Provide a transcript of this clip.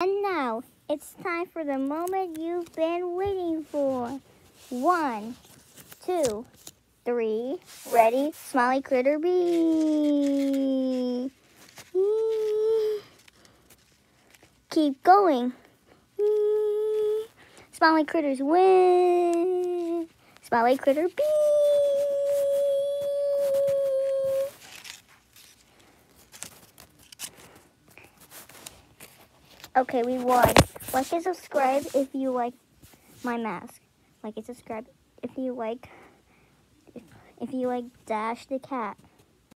And now it's time for the moment you've been waiting for. One, two, three, ready, smiley critter bee. Keep going. Smiley critters win. Smiley critter bee. Okay, we won. Like and subscribe if you like my mask. Like and subscribe if you like if, if you like Dash the cat.